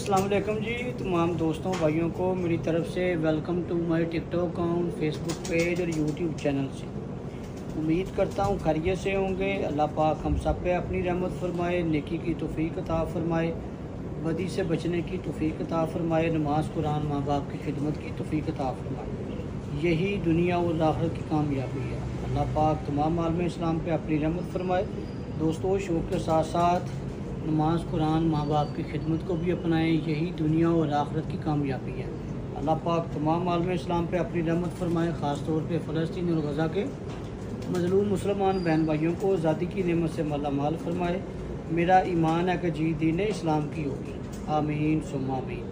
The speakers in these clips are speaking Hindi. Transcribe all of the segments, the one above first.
वालेकुम जी, तमाम दोस्तों, भाइयों को मेरी तरफ़ से welcome to my TikTok account Facebook page और यूट्यूब चैनल से। उम्मीद करता हूँ खैरियत से होंगे। अल्लाह पाक हम सब पे अपनी रहमत फरमाए, नेकी की तोफ़ी अता फरमाए, बदी से बचने की तोफ़ी अता फरमाए, नमाज़, कुरान माँ बाप की खिदमत की तोफ़ी अता फरमाए। यही दुनिया और आखिरत की कामयाबी है। अल्लाह पाक तमाम आलम इस्लाम पर अपनी रहमत फरमाए। दोस्तों शौक़ के साथ साथ नमाज़, कुरान माँ बाप की खिदमत को भी अपनाएँ, यही दुनिया और आखरत की कामयाबी है। अल्लाह पाक तमाम आलम इस्लाम पर अपनी रहमत फरमाए, ख़ास तौर पे फ़लस्तीन और गज़ा के मजलूम मुसलमान बहन भाइयों को, ज़ाती की नमत से माला माल फरमाए, मेरा ईमान है कि जी दीन इस्लाम की होगी। आमीन सुम आमीन।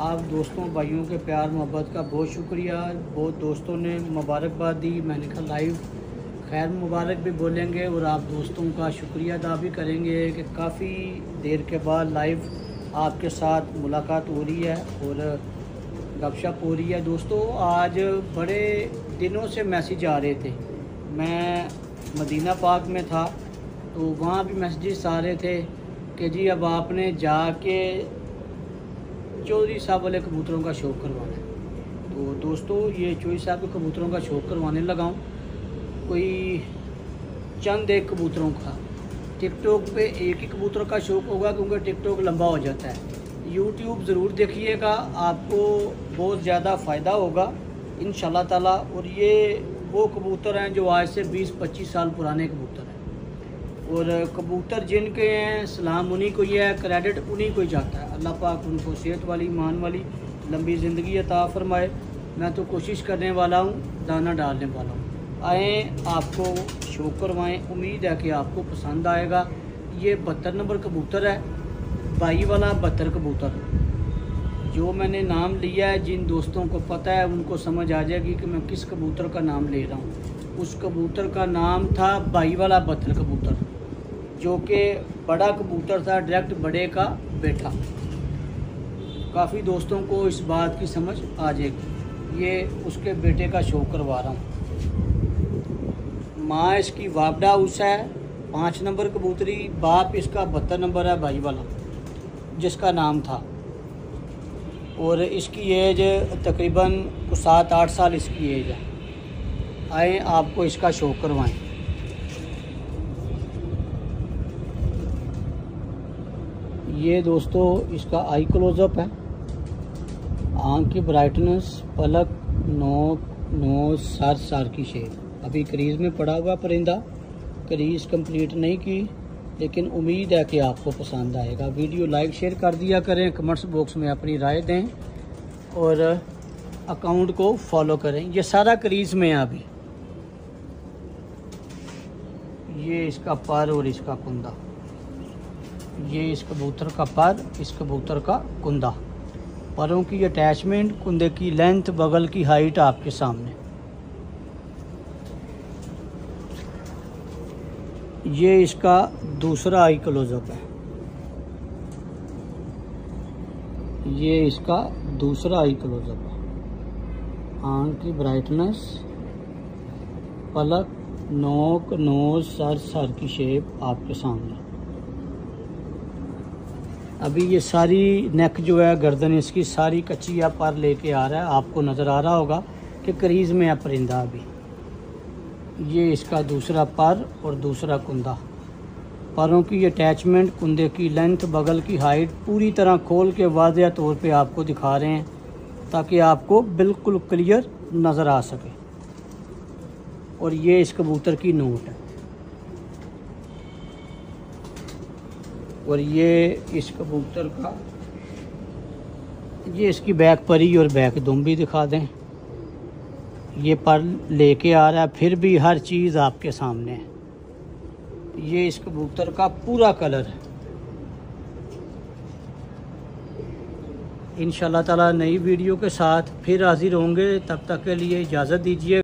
आप दोस्तों, भाइयों के प्यार मोहब्बत का बहुत शुक्रिया। बहुत दोस्तों ने मुबारकबाद दी, मैंने कहा लाइव खैर मुबारक भी बोलेंगे और आप दोस्तों का शुक्रिया अदा भी करेंगे कि काफ़ी देर के बाद लाइव आपके साथ मुलाकात हो रही है और गपशप हो रही है। दोस्तों, आज बड़े दिनों से मैसेज आ रहे थे। मैं मदीना पार्क में था तो वहाँ भी मैसेजेस आ रहे थे कि जी अब आपने जाके चौधरी साहब वाले कबूतरों का शौक़ करवाना है। तो दोस्तों, ये चौधरी साहब के कबूतरों का शौक़ करवाने लगाऊँ कोई चंद एक कबूतरों का। टिकटॉक पे एक ही कबूतर का शौक़ होगा क्योंकि टिकटॉक लंबा हो जाता है। यूट्यूब ज़रूर देखिएगा, आपको बहुत ज़्यादा फ़ायदा होगा इन ताला। और ये वो कबूतर हैं जो आज से 20-25 साल पुराने कबूतर हैं। और कबूतर जिनके हैं, सलाम उन्हीं को ही है, क्रेडिट उन्हीं को ही जाता है। अल्लाह पाक उनको सेहत वाली मान वाली, लंबी ज़िंदगी अता फरमाए। मैं तो कोशिश करने वाला हूँ, दाना डालने वाला हूँ। आए, आपको शो करवाएँ। उम्मीद है कि आपको पसंद आएगा। ये बहत्तर नंबर कबूतर है बाई वाला बहत्तर कबूतर। जो मैंने नाम लिया है, जिन दोस्तों को पता है, उनको समझ आ जाएगी कि मैं किस कबूतर का नाम ले रहा हूँ। उस कबूतर का नाम था बाई वाला बहत्तर कबूतर, जो कि बड़ा कबूतर था डायरेक्ट बड़े का बेटा। काफ़ी दोस्तों को इस बात की समझ आ जाएगी। ये उसके बेटे का शो करवा रहा हूँ। माँ इसकी वापडा उस है, पाँच नंबर कबूतरी, बाप इसका बहत्तर नंबर है भाई वाला, जिसका नाम था। और इसकी एज तकरीबन सात, आठ साल इसकी एज है। आए, आपको इसका शो करवाएँ। ये दोस्तों, इसका आई क्लोज़अप है। आँख की ब्राइटनेस, पलक नो नो सर सर की शेप अभी क्रीज़ में पड़ा हुआ परिंदा, क्रीज़ कंप्लीट नहीं की, लेकिन उम्मीद है कि आपको पसंद आएगा। वीडियो लाइक शेयर कर दिया करें कमेंट्स बॉक्स में अपनी राय दें और अकाउंट को फॉलो करें। ये सारा करीज में है अभी। ये इसका पर और इसका कुंदा। ये इस कबूतर का पर, इस कबूतर का कुंदा। परों की अटैचमेंट कुंदे की लेंथ बगल की हाइट आपके सामने। ये इसका दूसरा आई क्लोजअप है। ये इसका दूसरा आई क्लोजअप है। आँख की ब्राइटनेस पलक, नोक नोज़ सर सर की शेप आपके सामने। अभी ये सारी नेक जो है, गर्दन इसकी सारी कच्ची या पर लेके आ रहा है। आपको नज़र आ रहा होगा कि करीज़ में है परिंदा अभी। ये इसका दूसरा पर और दूसरा कुंदा। परों की अटैचमेंट कुंदे की लेंथ बगल की हाइट पूरी तरह खोल के वाजह तौर पे आपको दिखा रहे हैं, ताकि आपको बिल्कुल क्लियर नज़र आ सके। और ये इस कबूतर की नोट है। और ये इस कबूतर का, ये इसकी बैक परी और बैक दुम भी दिखा दें। ये पर लेके आ रहा है, फिर भी हर चीज़ आपके सामने है। ये इस कबूतर का पूरा कलर है। इन ताला नई वीडियो के साथ फिर हाजिर होंगे। तब तक के लिए इजाज़त दीजिए।